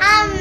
Um,